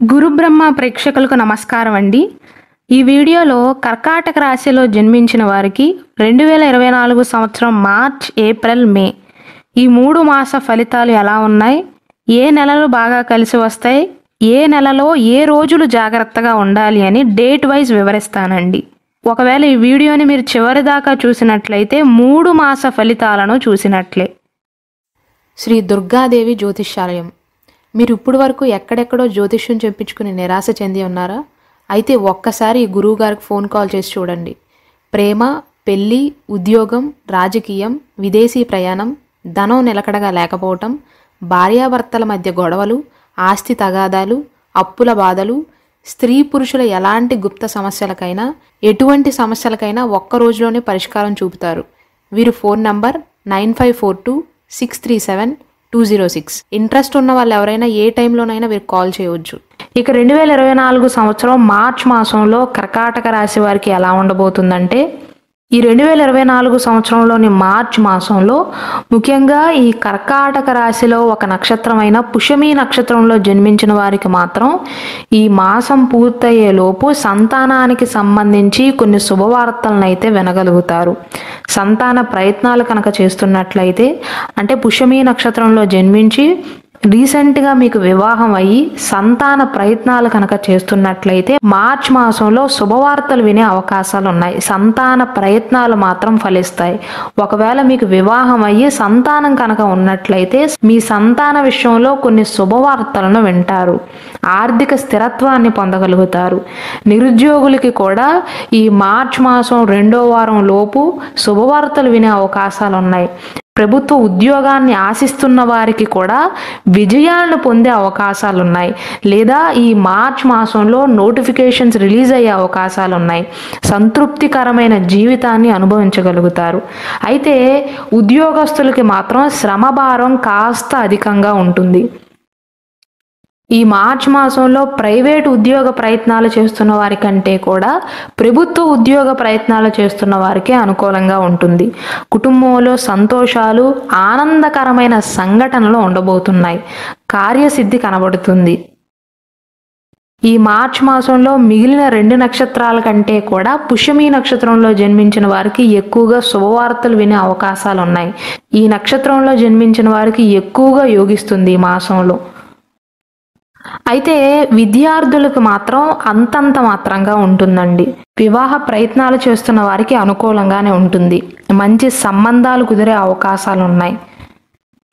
గురుబ్రహ్మ ప్రేక్షకులకు నమస్కారం అండి. ఈ వీడియోలో కర్కాటక రాశిలో జన్మించిన వారికి రెండు వేల ఇరవై నాలుగు సంవత్సరం మార్చ్ ఏప్రిల్ మే ఈ మూడు మాస ఫలితాలు ఎలా ఉన్నాయి? ఏ నెలలు బాగా కలిసి వస్తాయి? ఏ నెలలో ఏ రోజులు జాగ్రత్తగా ఉండాలి అని డేట్ వైజ్ వివరిస్తానండి. ఒకవేళ ఈ వీడియోని మీరు చివరి దాకా చూసినట్లయితే మూడు మాస ఫలితాలను చూసినట్లే. శ్రీ దుర్గాదేవి జ్యోతిష్యాలయం. మీరు ఇప్పుడు వరకు ఎక్కడెక్కడో జ్యోతిష్యం చెప్పించుకుని నిరాశ చెంది ఉన్నారా? అయితే ఒక్కసారి ఈ గురువు గారికి ఫోన్ కాల్ చేసి చూడండి. ప్రేమ పెళ్ళి ఉద్యోగం రాజకీయం విదేశీ ప్రయాణం ధనం నిలకడగా లేకపోవటం భార్యాభర్తల మధ్య గొడవలు ఆస్తి తగాదాలు అప్పుల బాధలు స్త్రీ పురుషుల ఎలాంటి గుప్త సమస్యలకైనా ఎటువంటి సమస్యలకైనా ఒక్క రోజులోనే పరిష్కారం చూపుతారు. వీరు phone number nine five four two six three seven two zero six. Interest ఉన్న వాళ్ళు ఎవరైనా ఏ టైంలోనైనా మీరు కాల్ చేయవచ్చు ఇక రెండు వేల ఇరవై నాలుగు సంవత్సరం మార్చ్ మాసంలో కర్కాటక రాశి వారికి ఎలా ఉండబోతుందంటే ఈ రెండు వేల ఇరవై నాలుగు సంవత్సరంలోని మార్చ్ మాసంలో ముఖ్యంగా ఈ కర్కాటక రాశిలో ఒక నక్షత్రమైన పుషమి నక్షత్రంలో జన్మించిన వారికి మాత్రం ఈ మాసం పూర్తయ్యే లోపు సంతానానికి సంబంధించి కొన్ని శుభవార్తలను అయితే వినగలుగుతారు. సంతాన ప్రయత్నాలు కనుక చేస్తున్నట్లయితే అంటే పుషమి నక్షత్రంలో జన్మించి రీసెంట్గా మీకు వివాహం అయ్యి సంతాన ప్రయత్నాలు కనుక చేస్తున్నట్లయితే మార్చ్ మాసంలో శుభవార్తలు వినే అవకాశాలు ఉన్నాయి. సంతాన ప్రయత్నాలు మాత్రం ఫలిస్తాయి. ఒకవేళ మీకు వివాహం అయ్యి సంతానం కనుక ఉన్నట్లయితే మీ సంతాన విషయంలో కొన్ని శుభవార్తలను వింటారు. ఆర్థిక స్థిరత్వాన్ని పొందగలుగుతారు. నిరుద్యోగులకి కూడా ఈ మార్చ్ మాసం రెండో వారం లోపు శుభవార్తలు వినే అవకాశాలు ఉన్నాయి. ప్రభుత్వ ఉద్యోగాన్ని ఆశిస్తున్న వారికి కూడా విజయాలను పొందే అవకాశాలు ఉన్నాయి లేదా ఈ మార్చ్ మాసంలో నోటిఫికేషన్స్ రిలీజ్ అయ్యే అవకాశాలు ఉన్నాయి సంతృప్తికరమైన జీవితాన్ని అనుభవించగలుగుతారు. అయితే ఉద్యోగస్తులకి మాత్రం శ్రమభారం కాస్త అధికంగా ఉంటుంది. ఈ మార్చ్ మాసంలో ప్రైవేట్ ఉద్యోగ ప్రయత్నాలు చేస్తున్న వారి కంటే కూడా ప్రభుత్వ ఉద్యోగ ప్రయత్నాలు చేస్తున్న వారికే అనుకూలంగా ఉంటుంది. కుటుంబంలో సంతోషాలు ఆనందకరమైన సంఘటనలు ఉండబోతున్నాయి. కార్యసిద్ధి కనబడుతుంది. ఈ మార్చ్ మాసంలో మిగిలిన రెండు నక్షత్రాల కంటే కూడా పుష్యమి నక్షత్రంలో జన్మించిన వారికి ఎక్కువగా శుభవార్తలు వినే అవకాశాలు ఉన్నాయి ఈ నక్షత్రంలో జన్మించిన వారికి ఎక్కువగా యోగిస్తుంది ఈ మాసంలో. అయితే విద్యార్థులకు మాత్రం అంతంత మాత్రంగా ఉంటుందండి. వివాహ ప్రయత్నాలు చేస్తున్న వారికి అనుకూలంగానే ఉంటుంది. మంచి సంబంధాలు కుదిరే అవకాశాలు ఉన్నాయి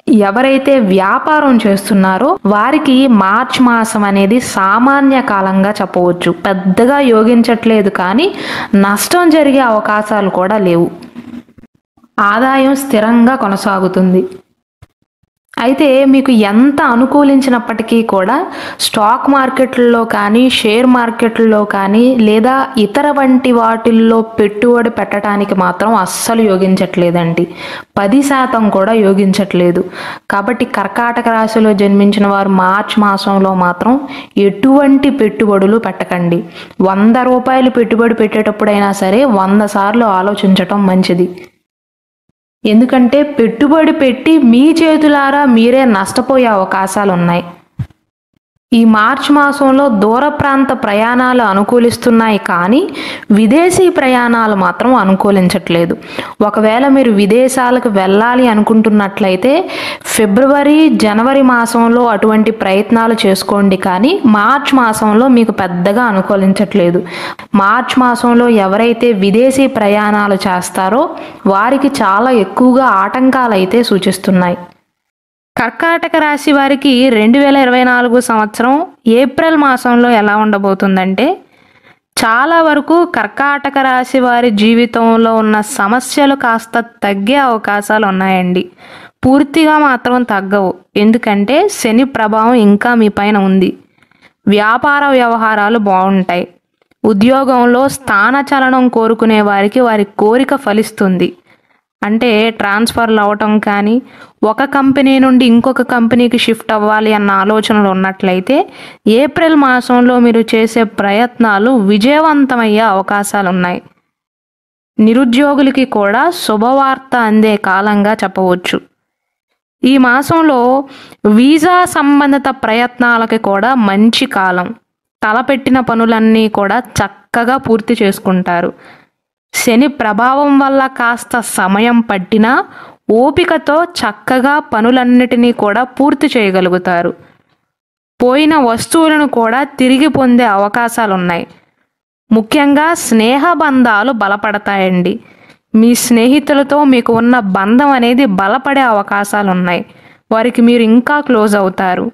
ఎవరైతే వ్యాపారం చేస్తున్నారో వారికి మార్చ్ మాసం అనేది సామాన్య కాలంగా చెప్పవచ్చు. పెద్దగా యోగించట్లేదు కానీ నష్టం జరిగే అవకాశాలు కూడా లేవు. ఆదాయం స్థిరంగా కొనసాగుతుంది. అయితే మీకు ఎంత అనుకూలించినప్పటికీ కూడా స్టాక్ మార్కెట్లలో కానీ షేర్ మార్కెట్లలో కానీ లేదా ఇతర వంటి వాటిల్లో పెట్టుబడి పెట్టడానికి మాత్రం అస్సలు యోగించట్లేదండి. పది శాతం కూడా యోగించట్లేదు. కాబట్టి కర్కాటక రాశిలో జన్మించిన వారు మార్చ్ మాసంలో మాత్రం ఎటువంటి పెట్టుబడులు పెట్టకండి. వంద రూపాయలు పెట్టుబడి పెట్టేటప్పుడైనా సరే వంద సార్లు ఆలోచించటం మంచిది. ఎందుకంటే పెట్టుబడి పెట్టి మీ చేతులారా మీరే నష్టపోయే అవకాశాలు ఉన్నాయి ఈ మార్చ్ మాసంలో దూర ప్రాంత ప్రయాణాలు అనుకూలిస్తున్నాయి కానీ విదేశీ ప్రయాణాలు మాత్రం అనుకూలించట్లేదు. ఒకవేళ మీరు విదేశాలకు వెళ్ళాలి అనుకుంటున్నట్లయితే ఫిబ్రవరి జనవరి మాసంలో అటువంటి ప్రయత్నాలు చేసుకోండి కానీ మార్చ్ మాసంలో మీకు పెద్దగా అనుకూలించట్లేదు. మార్చ్ మాసంలో ఎవరైతే విదేశీ ప్రయాణాలు చేస్తారో వారికి చాలా ఎక్కువగా ఆటంకాలు అయితే సూచిస్తున్నాయి. కర్కాటక రాశి వారికి రెండు వేల ఇరవై నాలుగు సంవత్సరం ఏప్రిల్ మాసంలో ఎలా ఉండబోతుందంటే చాలా వరకు కర్కాటక రాశి వారి జీవితంలో ఉన్న సమస్యలు కాస్త తగ్గే అవకాశాలు ఉన్నాయండి. పూర్తిగా మాత్రం తగ్గవు. ఎందుకంటే శని ప్రభావం ఇంకా మీ పైన ఉంది. వ్యాపార వ్యవహారాలు బాగుంటాయి. ఉద్యోగంలో స్థానచలనం కోరుకునే వారికి వారి కోరిక ఫలిస్తుంది. అంటే ట్రాన్స్ఫర్లు అవ్వటం కానీ ఒక కంపెనీ నుండి ఇంకొక కంపెనీకి షిఫ్ట్ అవ్వాలి అన్న ఆలోచనలు ఉన్నట్లయితే ఏప్రిల్ మాసంలో మీరు చేసే ప్రయత్నాలు విజయవంతమయ్యే అవకాశాలు ఉన్నాయి నిరుద్యోగులకి కూడా శుభవార్త అందే కాలంగా చెప్పవచ్చు. ఈ మాసంలో వీసా సంబంధిత ప్రయత్నాలకి కూడా మంచి కాలం. తలపెట్టిన పనులన్నీ కూడా చక్కగా పూర్తి చేసుకుంటారు. శని ప్రభావం వల్ల కాస్త సమయం పట్టినా ఓపికతో చక్కగా పనులన్నిటినీ కూడా పూర్తి చేయగలుగుతారు. పోయిన వస్తువులను కూడా తిరిగి పొందే అవకాశాలు ఉన్నాయి ముఖ్యంగా స్నేహ బంధాలు బలపడతాయండి. మీ స్నేహితులతో మీకు ఉన్న బంధం అనేది బలపడే అవకాశాలు ఉన్నాయి వారికి మీరు ఇంకా క్లోజ్ అవుతారు.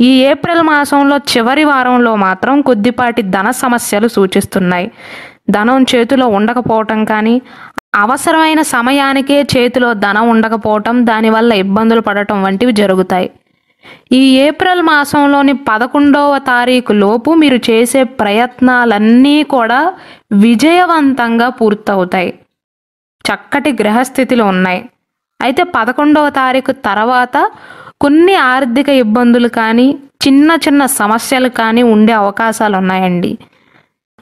ఈ ఏప్రిల్ మాసంలో చివరి వారంలో మాత్రం కొద్దిపాటి ధన సమస్యలు సూచిస్తున్నాయి. ధనం చేతిలో ఉండకపోవటం కానీ అవసరమైన సమయానికే చేతిలో ధనం ఉండకపోవటం దానివల్ల ఇబ్బందులు పడటం వంటివి జరుగుతాయి. ఈ ఏప్రిల్ మాసంలోని పదకొండవ తారీఖు లోపు మీరు చేసే ప్రయత్నాలన్నీ కూడా విజయవంతంగా పూర్తవుతాయి. చక్కటి గ్రహస్థితిలో ఉన్నాయి. అయితే పదకొండవ తారీఖు తర్వాత కొన్ని ఆర్థిక ఇబ్బందులు కానీ చిన్న చిన్న సమస్యలు కానీ ఉండే అవకాశాలు ఉన్నాయండి.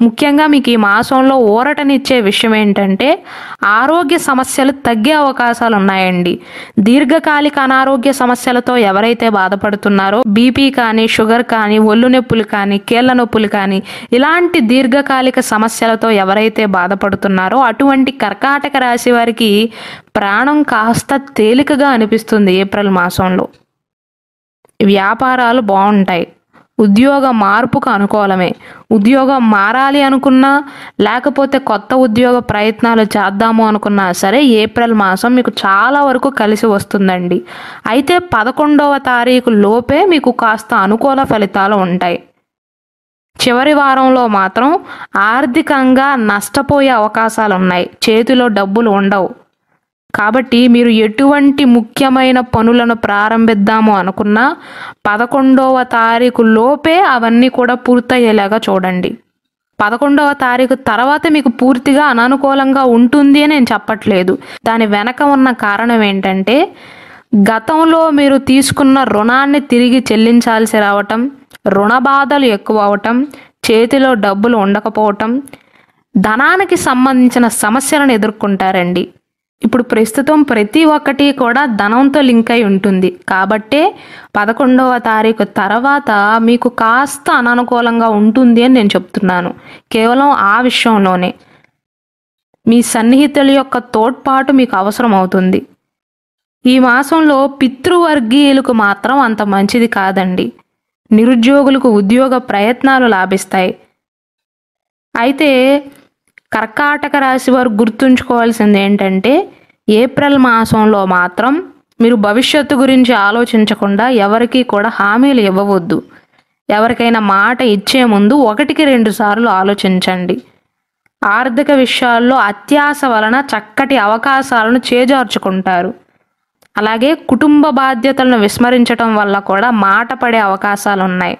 ముఖ్యంగా మీకు ఈ మాసంలో ఊరటనిచ్చే విషయం ఏంటంటే ఆరోగ్య సమస్యలు తగ్గే అవకాశాలు ఉన్నాయండి దీర్ఘకాలిక అనారోగ్య సమస్యలతో ఎవరైతే బాధపడుతున్నారో బీపీ కానీ షుగర్ కానీ ఒళ్ళు నొప్పులు కానీ కీళ్ళ నొప్పులు కానీ ఇలాంటి దీర్ఘకాలిక సమస్యలతో ఎవరైతే బాధపడుతున్నారో అటువంటి కర్కాటక రాశి వారికి ప్రాణం కాస్త తేలికగా అనిపిస్తుంది ఏప్రిల్ మాసంలో. వ్యాపారాలు బాగుంటాయి ఉద్యోగ మార్పుకు అనుకూలమే. ఉద్యోగం మారాలి అనుకున్నా లేకపోతే కొత్త ఉద్యోగ ప్రయత్నాలు చేద్దాము అనుకున్నా సరే ఏప్రిల్ మాసం మీకు చాలా వరకు కలిసి వస్తుందండి. అయితే పదకొండవ తారీఖు లోపే మీకు కాస్త అనుకూల ఫలితాలు ఉంటాయి. చివరి వారంలో మాత్రం ఆర్థికంగా నష్టపోయే అవకాశాలు ఉన్నాయి చేతిలో డబ్బులు ఉండవు. కాబట్టి మీరు ఎటువంటి ముఖ్యమైన పనులను ప్రారంభిద్దాము అనుకున్నా పదకొండవ తారీఖు లోపే అవన్నీ కూడా పూర్తయ్యేలాగా చూడండి. పదకొండవ తారీఖు తర్వాత మీకు పూర్తిగా అననుకూలంగా ఉంటుంది అని నేను చెప్పట్లేదు. దాని వెనక ఉన్న కారణం ఏంటంటే గతంలో మీరు తీసుకున్న రుణాన్ని తిరిగి చెల్లించాల్సి రావటం రుణ బాధలు ఎక్కువ అవటం చేతిలో డబ్బులు ఉండకపోవటం ధనానికి సంబంధించిన సమస్యలను ఎదుర్కొంటారండి. ఇప్పుడు ప్రస్తుతం ప్రతి ఒక్కటి కూడా ధనంతో లింక్ అయి ఉంటుంది. కాబట్టే పదకొండవ తారీఖు తర్వాత మీకు కాస్త అననుకూలంగా ఉంటుంది అని నేను చెప్తున్నాను. కేవలం ఆ విషయంలోనే. మీ సన్నిహితుల యొక్క తోడ్పాటు మీకు అవసరం అవుతుంది ఈ మాసంలో పితృవర్గీయులకు మాత్రం అంత మంచిది కాదండి. నిరుద్యోగులకు ఉద్యోగ ప్రయత్నాలు లాభిస్తాయి. అయితే కర్కాటక రాశి వారు గుర్తుంచుకోవాల్సింది ఏంటంటే ఏప్రిల్ మాసంలో మాత్రం మీరు భవిష్యత్తు గురించి ఆలోచించకుండా ఎవరికీ కూడా హామీలు ఇవ్వవద్దు. ఎవరికైనా మాట ఇచ్చే ముందు ఒకటికి రెండు సార్లు ఆలోచించండి. ఆర్థిక విషయాల్లో అత్యాశ వలన చక్కటి అవకాశాలను చేజార్చుకుంటారు. అలాగే కుటుంబ బాధ్యతలను విస్మరించటం వల్ల కూడా మాట పడే అవకాశాలు ఉన్నాయి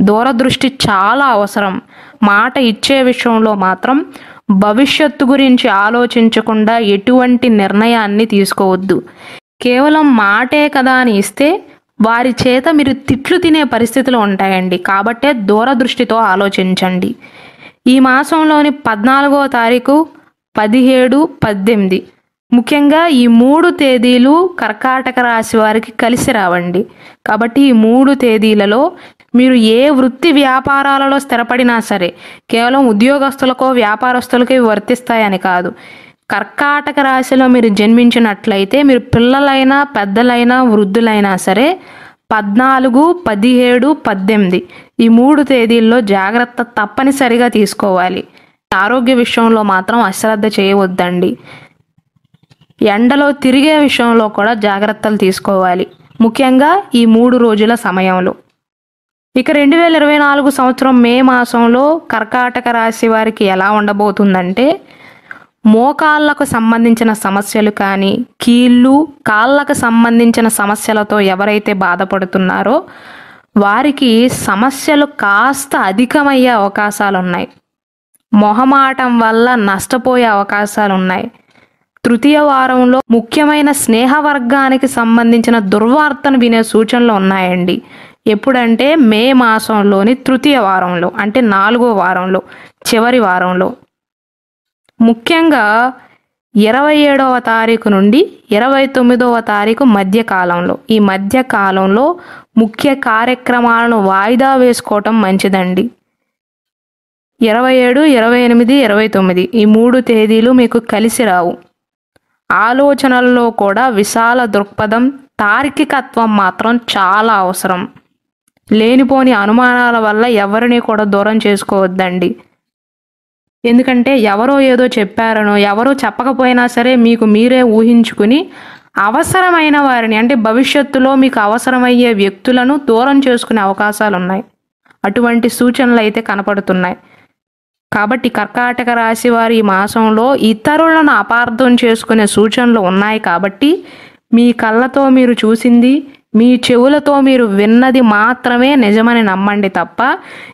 దూరదృష్టి చాలా అవసరం. మాట ఇచ్చే విషయంలో మాత్రం భవిష్యత్తు గురించి ఆలోచించకుండా ఎటువంటి నిర్ణయాన్ని తీసుకోవద్దు. కేవలం మాటే కదా అని ఇస్తే వారి చేత మీరు తిట్లు తినే పరిస్థితులు ఉంటాయండి. కాబట్టే దూరదృష్టితో ఆలోచించండి. ఈ మాసంలోని పద్నాలుగో తారీఖు పదిహేడు పద్దెనిమిది. ముఖ్యంగా ఈ మూడు తేదీలు కర్కాటక రాశి వారికి కలిసి రావండి. కాబట్టి ఈ మూడు తేదీలలో మీరు ఏ వృత్తి వ్యాపారాలలో స్థిరపడినా సరే కేవలం ఉద్యోగస్తులకో వ్యాపారస్తులకి ఇవి వర్తిస్తాయని కాదు. కర్కాటక రాశిలో మీరు జన్మించినట్లయితే మీరు పిల్లలైనా పెద్దలైనా వృద్ధులైనా సరే పద్నాలుగు పదిహేడు పద్దెనిమిది ఈ మూడు తేదీల్లో జాగ్రత్త తప్పనిసరిగా తీసుకోవాలి. ఆరోగ్య విషయంలో మాత్రం అశ్రద్ధ చేయవద్దండి. ఎండలో తిరిగే విషయంలో కూడా జాగ్రత్తలు తీసుకోవాలి. ముఖ్యంగా ఈ మూడు రోజుల సమయంలో. ఇక రెండు వేల ఇరవై నాలుగు సంవత్సరం మే మాసంలో కర్కాటక రాశి వారికి ఎలా ఉండబోతుందంటే మోకాళ్ళకు సంబంధించిన సమస్యలు కానీ కీళ్ళు కాళ్ళకు సంబంధించిన సమస్యలతో ఎవరైతే బాధపడుతున్నారో వారికి సమస్యలు కాస్త అధికమయ్యే అవకాశాలు ఉన్నాయి మొహమాటం వల్ల నష్టపోయే అవకాశాలు ఉన్నాయి తృతీయ వారంలో ముఖ్యమైన స్నేహ వర్గానికి సంబంధించిన దుర్వార్తను వినే సూచనలు ఉన్నాయండి. ఎప్పుడంటే మే మాసంలోని తృతీయ వారంలో అంటే నాలుగో వారంలో చివరి వారంలో. ముఖ్యంగా ఇరవై ఏడవ తారీఖు నుండి ఇరవై తొమ్మిదవ తారీఖు మధ్యకాలంలో. ఈ మధ్యకాలంలో ముఖ్య కార్యక్రమాలను వాయిదా వేసుకోవటం మంచిదండి. ఇరవై ఏడు ఇరవై ఎనిమిది ఇరవై తొమ్మిది ఈ మూడు తేదీలు మీకు కలిసి రావు. ఆలోచనల్లో కూడా విశాల దృక్పథం తార్కికత్వం మాత్రం చాలా అవసరం. లేనిపోని అనుమానాల వల్ల ఎవరిని కూడా దూరం చేసుకోవద్దండి. ఎందుకంటే ఎవరో ఏదో చెప్పారనో ఎవరో చెప్పకపోయినా సరే మీకు మీరే ఊహించుకుని అవసరమైన వారిని అంటే భవిష్యత్తులో మీకు అవసరమయ్యే వ్యక్తులను దూరం చేసుకునే అవకాశాలు ఉన్నాయి అటువంటి సూచనలు అయితే కనపడుతున్నాయి. కాబట్టి కర్కాటక రాశి వారి ఈ మాసంలో ఇతరులను అపార్థం చేసుకునే సూచనలు ఉన్నాయి కాబట్టి మీ కళ్ళతో మీరు చూసింది మీ చెవులతో మీరు విన్నది మాత్రమే నిజమని నమ్మండి తప్ప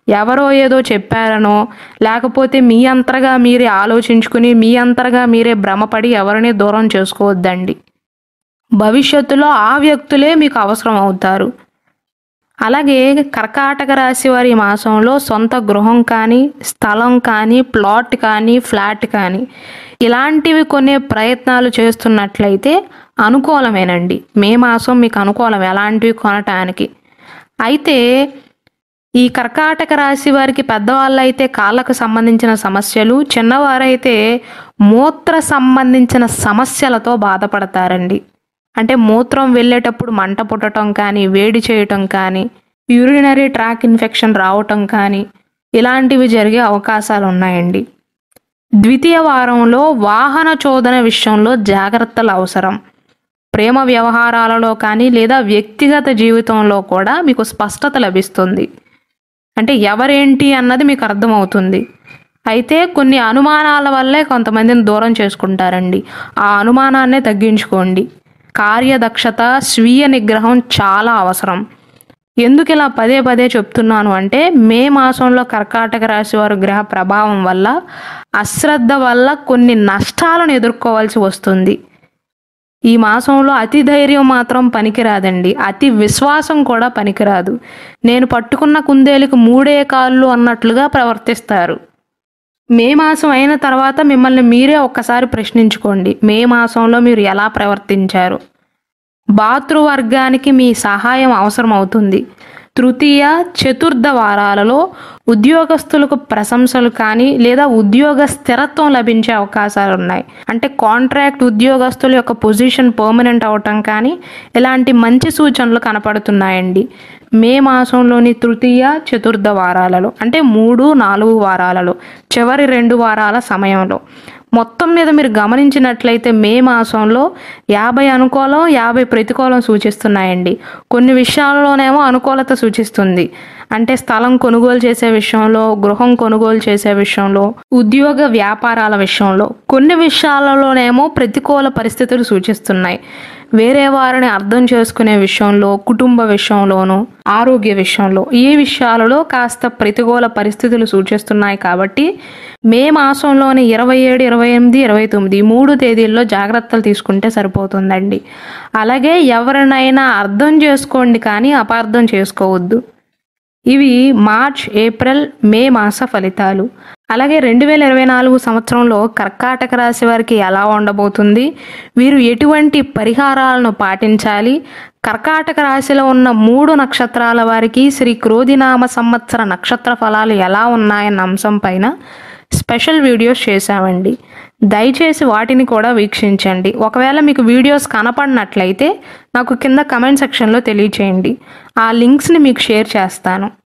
ఎవరో ఏదో చెప్పారనో లేకపోతే మీ అంతరగా మీరే ఆలోచించుకుని మీ అంతరగా మీరే భ్రమపడి ఎవరిని దూరం చేసుకోవద్దండి. భవిష్యత్తులో ఆ వ్యక్తులే మీకు అవసరం అవుతారు. అలాగే కర్కాటక రాశి వారి మాసంలో సొంత గృహం కానీ స్థలం కానీ ప్లాట్ కానీ ఫ్లాట్ కానీ ఇలాంటివి కొనే ప్రయత్నాలు చేస్తున్నట్లయితే అనుకూలమేనండి. మే మాసం మీకు అనుకూలం ఎలాంటివి కొనటానికి. అయితే ఈ కర్కాటక రాశి వారికి పెద్దవాళ్ళు అయితే కాళ్ళకు సంబంధించిన సమస్యలు చిన్నవారైతే మూత్ర సంబంధించిన సమస్యలతో బాధపడతారండి. అంటే మూత్రం వెళ్ళేటప్పుడు మంట పుట్టడం కానీ వేడి చేయటం కానీ యూరినరీ ట్రాక్ ఇన్ఫెక్షన్ రావటం కానీ ఇలాంటివి జరిగే అవకాశాలు ఉన్నాయండి ద్వితీయ వారంలో వాహన చోదన విషయంలో జాగ్రత్తలు అవసరం. ప్రేమ వ్యవహారాలలో కానీ లేదా వ్యక్తిగత జీవితంలో కూడా మీకు స్పష్టత లభిస్తుంది. అంటే ఎవరేంటి అన్నది మీకు అర్థమవుతుంది. అయితే కొన్ని అనుమానాల వల్లే కొంతమందిని దూరం చేసుకుంటారండి. ఆ అనుమానాన్నే తగ్గించుకోండి. కార్యదక్షత స్వీయ నిగ్రహం చాలా అవసరం. ఎందుకు ఇలా పదే పదే చెప్తున్నాను అంటే మే మాసంలో కర్కాటక రాశి వారు గ్రహ ప్రభావం వల్ల అశ్రద్ధ వల్ల కొన్ని నష్టాలను ఎదుర్కోవాల్సి వస్తుంది. ఈ మాసంలో అతి ధైర్యం మాత్రం పనికిరాదండి. అతి విశ్వాసం కూడా పనికిరాదు. నేను పట్టుకున్న కుందేలుకు మూడే కాళ్ళు అన్నట్లుగా ప్రవర్తిస్తారు. మే మాసం అయిన తర్వాత మిమ్మల్ని మీరే ఒక్కసారి ప్రశ్నించుకోండి. మే మాసంలో మీరు ఎలా ప్రవర్తించారు? భాతృవర్గానికి మీ సహాయం అవసరం అవుతుంది తృతీయ చతుర్థ వారాలలో ఉద్యోగస్తులకు ప్రశంసలు కానీ లేదా ఉద్యోగ స్థిరత్వం లభించే అవకాశాలు ఉన్నాయి. అంటే కాంట్రాక్ట్ ఉద్యోగస్తుల యొక్క పొజిషన్ పర్మనెంట్ అవటం కానీ ఇలాంటి మంచి సూచనలు కనపడుతున్నాయండి. మే మాసంలోని తృతీయ చతుర్థ వారాలలో అంటే మూడు నాలుగు వారాలలో చివరి రెండు వారాల సమయంలో మొత్తం మీద మీరు గమనించినట్లయితే మే మాసంలో యాభై అనుకూలం యాభై ప్రతికూలం సూచిస్తున్నాయండి. కొన్ని విషయాల్లోనేమో అనుకూలత సూచిస్తుంది. అంటే స్థలం కొనుగోలు చేసే విషయంలో గృహం కొనుగోలు చేసే విషయంలో ఉద్యోగ వ్యాపారాల విషయంలో కొన్ని విషయాలలోనేమో ప్రతికూల పరిస్థితులు సూచిస్తున్నాయి. వేరే వారిని అర్థం చేసుకునే విషయంలో కుటుంబ విషయంలోనూ ఆరోగ్య విషయంలో ఈ విషయాలలో కాస్త ప్రతికూల పరిస్థితులు సూచిస్తున్నాయి కాబట్టి మే మాసంలోని ఇరవై ఏడు ఇరవై ఎనిమిది ఇరవై తొమ్మిది మూడు తేదీల్లో జాగ్రత్తలు తీసుకుంటే సరిపోతుందండి. అలాగే ఎవరినైనా అర్థం చేసుకోండి కానీ అపార్థం చేసుకోవద్దు. ఇవి మార్చ్ ఏప్రిల్ మే మాస ఫలితాలు. అలాగే రెండు వేల ఇరవై నాలుగు సంవత్సరంలో కర్కాటక రాశి వారికి ఎలా ఉండబోతుంది? వీరు ఎటువంటి పరిహారాలను పాటించాలి? కర్కాటక రాశిలో ఉన్న మూడు నక్షత్రాల వారికి శ్రీ క్రోధినామ సంవత్సర నక్షత్ర ఫలాలు ఎలా ఉన్నాయన్న అంశం పైన స్పెషల్ వీడియోస్ చేశామండి. దయచేసి వాటిని కూడా వీక్షించండి. ఒకవేళ మీకు వీడియోస్ కనపడినట్లయితే నాకు కింద కమెంట్ సెక్షన్లో తెలియచేయండి. ఆ లింక్స్ని మీకు షేర్ చేస్తాను.